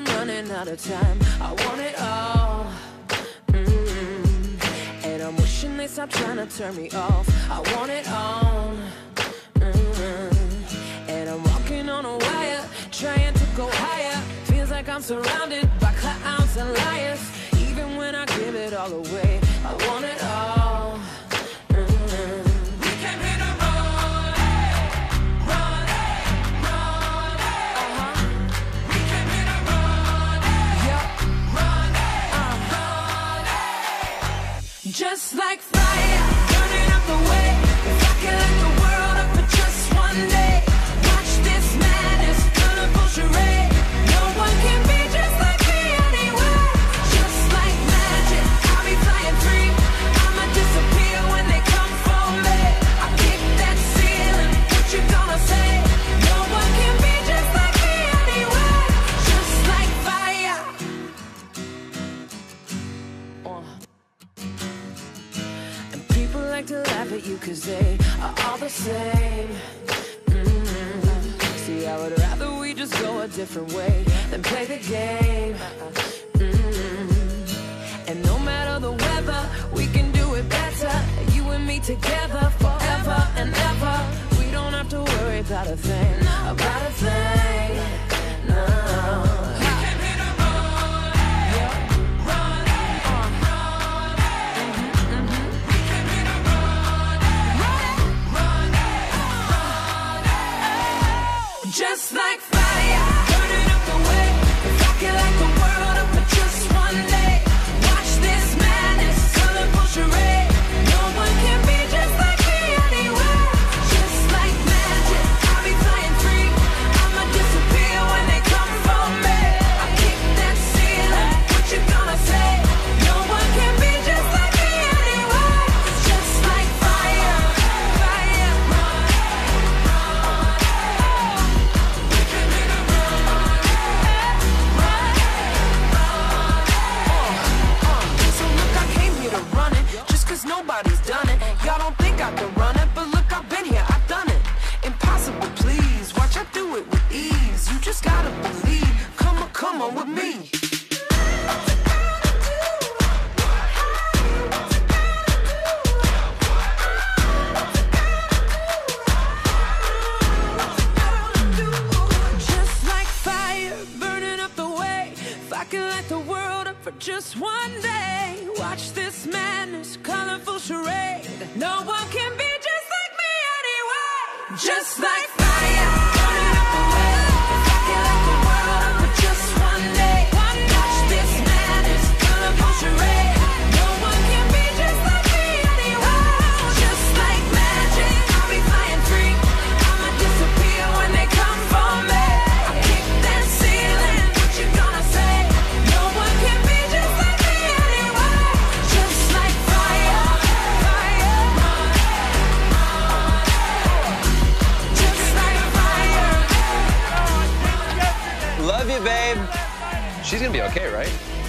I'm running out of time. I want it all. Mm -hmm. And I'm wishing they stop trying to turn me off. I want it all. Mm -hmm. And I'm walking on a wire, trying to go higher. Feels like I'm surrounded by clowns and liars. Even when I give it all away, I want it all. Just like fire. like to laugh at you cause they are all the same. Mm-hmm. See, I would rather we just go a different way than play the game. Mm-hmm. And no matter the weather, we can do it better. You and me together forever and ever. We don't have to worry about a thing. me. for just one day. Watch this madness, colorful charade. No one can be just like me anyway. Just like She's gonna be okay, right?